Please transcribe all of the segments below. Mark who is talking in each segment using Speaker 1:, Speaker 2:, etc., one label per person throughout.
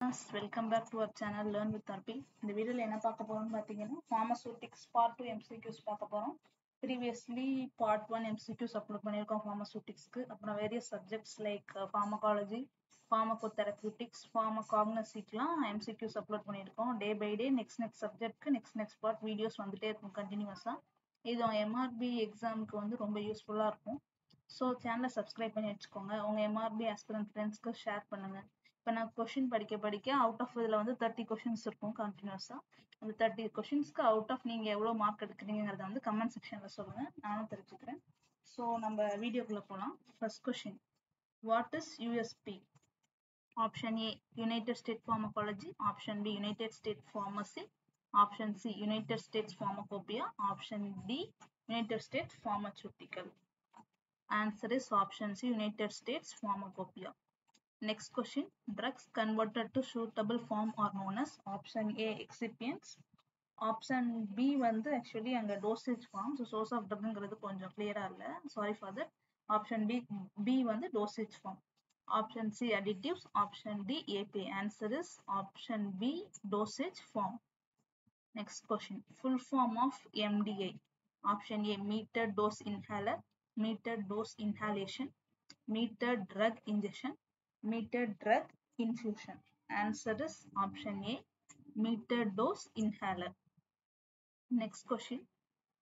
Speaker 1: Welcome back to our channel learn with Arpi இந்த வீடியோவில் என்ன பார்க்க போறோம்னு பார்த்தீங்கன்னா ஃபார்மசூட்டிக்ஸ் பார்ட் டூ எம்சிக்யூஸ் பார்க்க போகிறோம் previously part one MCQs upload பண்ணியிருக்கோம் ஃபார்மசூட்டிக்ஸ்க்கு அப்புறம் various subjects like pharmacology pharmacotherapeutics ஃபார்மகாக்னசிக்லாம் MCQs upload பண்ணியிருக்கோம். Day by day next next சப்ஜெக்ட்க்கு next next part videos வந்துட்டே இருக்கும் கண்டினியூஸாக இது எம்ஆர்பி எக்ஸாமுக்கு வந்து ரொம்ப யூஸ்ஃபுல்லாக இருக்கும். ஸோ சேனலை சப்ஸ்கிரைப் பண்ணி வச்சுக்கோங்க. உங்கள் எம்ஆர்பி ஆஸ்பிரண்ட் ஃப்ரெண்ட்ஸ்க்கு ஷேர் பண்ணுங்கள் இப்போ நான் கொஷின் படிக்க படிக்க அவுட் ஆஃப் இதில் வந்து தேர்ட்டி கொஷின்ஸ் இருக்கும் கண்டினியூஸாக அந்த தேர்ட்டி கொஷின்ஸ்க்கு அவுட் ஆஃப் நீங்கள் எவ்வளோ மார்க் எடுக்கிறீங்கிறத வந்து கமெண்ட் செக்ஷனில் சொல்லுங்கள் நானும் தெரிஞ்சுக்கிறேன். ஸோ நம்ம வீடியோக்குள்ளே போகலாம் first question what is USP option A united state pharmacology option B united state pharmacy option C united states pharmacopoeia option D united state pharmaceutical answer is option C united states pharmacopoeia Next question. Drugs converted to suitable form are known as option A excipients. Option B one actually and dosage form. So source of drug clear. Sorry for that. Option B B one the dosage form. Option C additives. Option D Answer is option B dosage form. Next question. Full form of MDI. Option A meter dose inhaler. Meter dose inhalation. Meter drug injection metered drug infusion. Answer is option A, metered dose inhaler. Next question.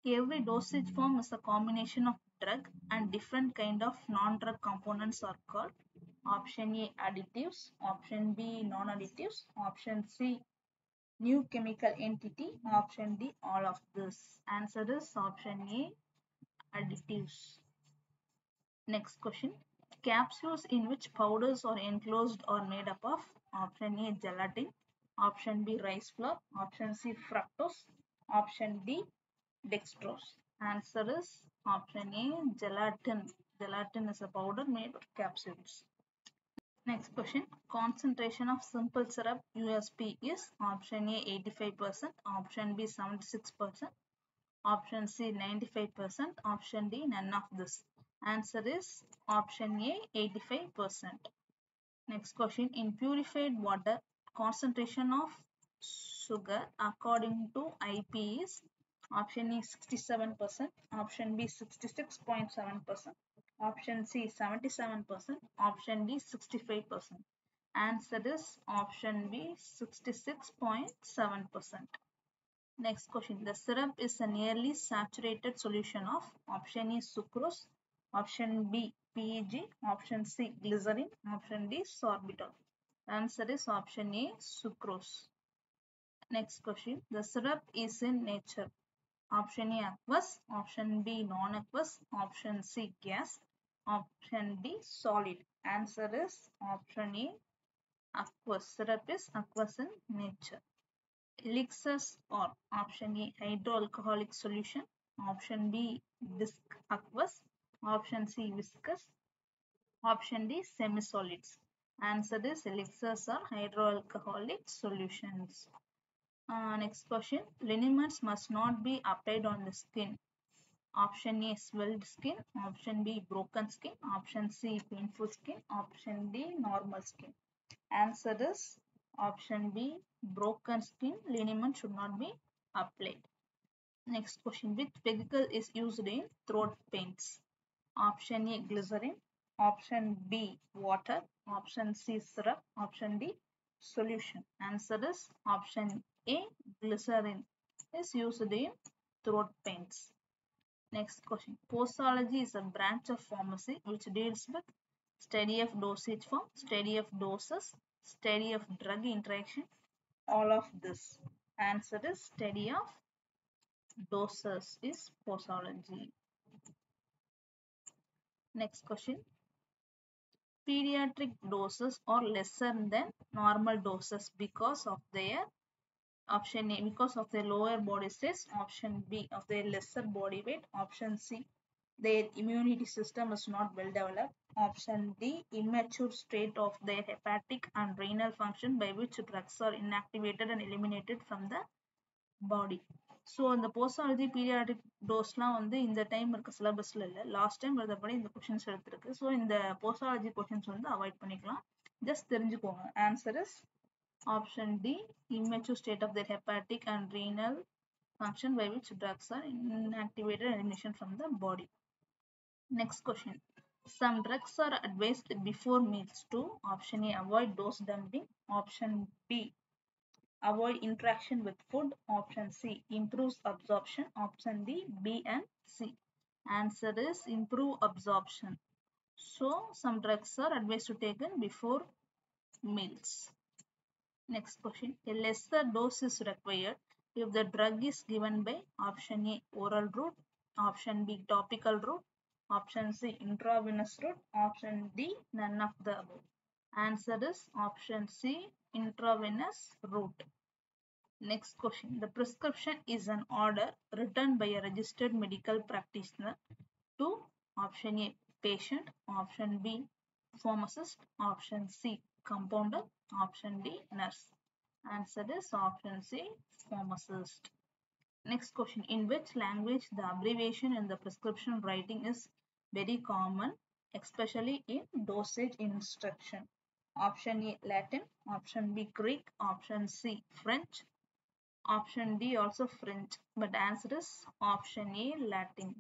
Speaker 1: Every dosage form is a combination of drug and different kind of non-drug components are called. Option A, additives. Option B, non-additives. Option C, new chemical entity. Option D, all of this. Answer is option A, additives. Next question. Capsules in which powders are enclosed are made up of option A gelatin, option B rice flour, option C fructose, option D dextrose. Answer is option A gelatin. Gelatin is a powder made of capsules. Next question. Concentration of simple syrup USP is option A 85%, option B 76%, option C 95%, option D none of this. Answer is option A 85%. Next question. In purified water, concentration of sugar according to IP is option A 67%, option B 66.7%, option C 77%, option D 65%. Answer is option B 66.7%. Next question. The syrup is a nearly saturated solution of option A sucrose, option B PEG, option C glycerin, option D sorbitol. Answer is option A sucrose. Next question. The syrup is in nature. Option A aqueous, option B non-aqueous, option C gas, option D solid. Answer is option A aqueous. Syrup is aqueous in nature. Elixirs or option A hydroalcoholic solution, option B disc aqueous, option C viscous, option D semi-solids. Answer is elixirs are hydroalcoholic solutions. Uh, next question. Liniments must not be applied on the skin. Option A swelled skin, option B broken skin, option C painful skin, option D normal skin. Answer is option B broken skin liniment should not be applied. Next question. Which vehicle is used in throat pains? Option A glycerin, option B water, option C syrup, option D solution. Answer is option A glycerin is used in throat pains. Next question. Posology is a branch of pharmacy which deals with study of dosage form, study of doses, study of drug interaction, all of this. Answer is study of doses is posology. Next question. Pediatric doses are lesser than normal doses because of their option A because of their lower body size, option B of their lesser body weight, option C their immunity system is not well developed, option D immature state of their hepatic and renal function by which drugs are inactivated and eliminated from the body. So அந்த posology periodic டோஸ்லாம் வந்து இந்த time இருக்க சிலபஸ்ல இல்லை last time இருந்தபடி இந்த questions எடுத்திருக்கு so இந்த posology questions வந்து அவாய்ட் பண்ணிக்கலாம் ஜஸ்ட் தெரிஞ்சுக்கோங்க answer is option D immature state of the hepatic and renal function by which drugs are inactivated elimination from the body next question some drugs are advised before meals to option A avoid dose dumping option B avoid interaction with food, option C improves absorption, option D B and C. Answer is improve absorption. So some drugs are advised to taken before meals. Next question. A lesser dose is required if the drug is given by option A oral route, option B topical route, option C intravenous route, option D none of the above. Answer is option C intravenous route. Next question. The prescription is an order written by a registered medical practitioner to option A patient, option B pharmacist, option C compounder, option D nurse. Answer is option C pharmacist. Next question. In which language the abbreviation in the prescription writing is very common, especially in dosage instruction? Option A Latin, option B Greek, option C French, option D also French, but answer is option A Latin.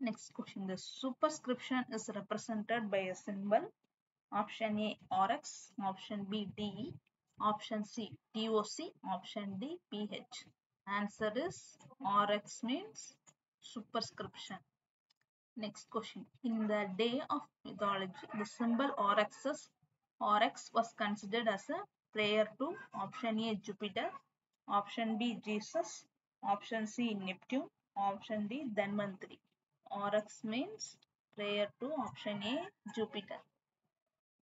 Speaker 1: Next question. The superscription is represented by a symbol. Option A RX, option B DE, option C TOC, option D PH. Answer is RX means superscription. Next question. In the day of mythology, the symbol RX, is, RX was considered as a prayer to option A Jupiter, option B Jesus, option C Neptune, option D Dhanvantri. RX means prayer to option A Jupiter.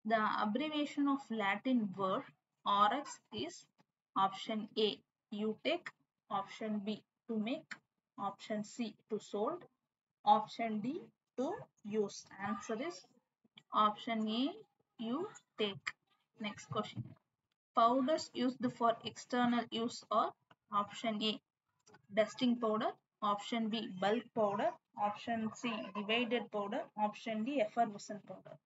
Speaker 1: The abbreviation of Latin word RX is option A you take, option B to make, option C to sold, option D to use. Answer is option A you take. Next question. Powders used for external use are option A dusting powder, option B bulk powder, option C divided powder, option D effervescent powder.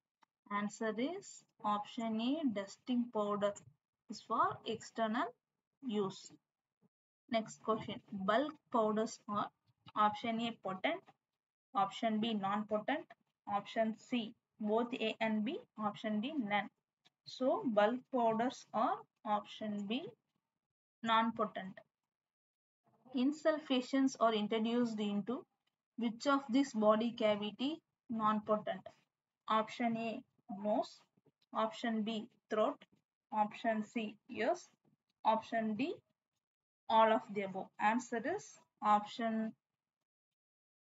Speaker 1: Answer is option A dusting powder is for external use. Next question. Bulk powders are option A potent, option B non-potent, option C both A and B, option D none. So bulk powders are option B non-potent. Insufflations are introduced into which of this body cavity non-potent? Option A nose, option B throat, option C ears, option D all of the above. Answer is option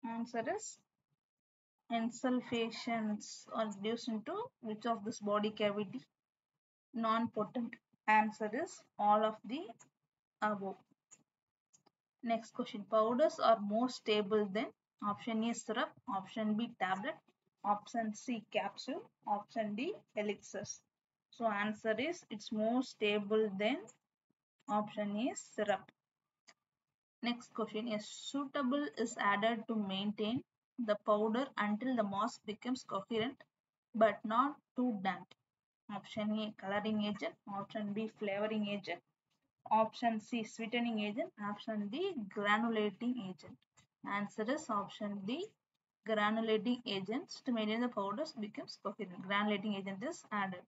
Speaker 1: answer is insufflations are introduced into which of this body cavity non-potent. Answer is all of the above. Next question. Powders are more stable than option A syrup, option B tablet, option C capsule, option D elixirs. So answer is it's more stable than option A syrup. Next question. A suitable is added to maintain the powder until the mass becomes coherent but not too damp. Option A coloring agent, option B flavoring agent, option C sweetening agent, option D granulating agent. Answer is option D granulating agents to maintain the powders becomes coherent. Granulating agent is added.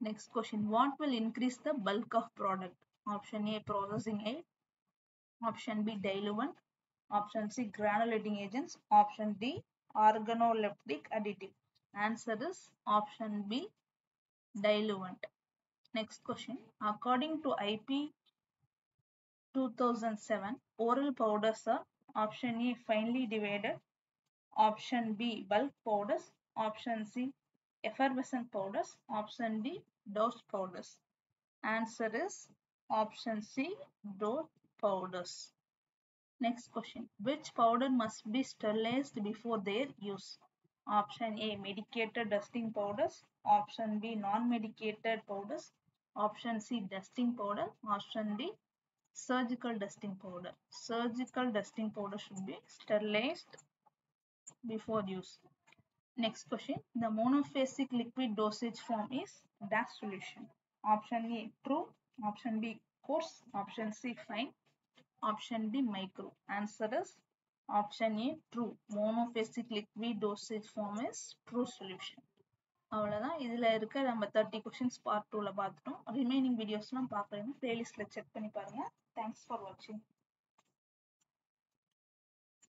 Speaker 1: Next question. What will increase the bulk of product? Option A processing aid, option B diluent, option C granulating agents, option D organoleptic additive. Answer is option B diluent. Next question. According to IP 2007, oral powders are option A finely divided, option B bulk powders, option C effervescent powders, option D dose powders. Answer is option C dose powders. Next question. Which powder must be sterilized before their use? Option A medicated dusting powders, option B non-medicated powders, option C dusting powder, option D surgical dusting powder. Surgical dusting powder should be sterilized before use. Next question. The monophasic liquid dosage form is DAS solution. Option A true. Option B coarse. Option C fine. Option D micro. Answer is option A true. Monophasic liquid dosage form is true solution. அவ்வளோதான் இதில் இருக்க நம்ம thirty questions part டூவில் பார்த்துட்டோம் remaining வீடியோஸ்லாம் பார்க்குறேன்னா பிளேலிஸ்ட்டில் check பண்ணி பாருங்கள் தேங்க்ஸ் ஃபார் வாட்சிங்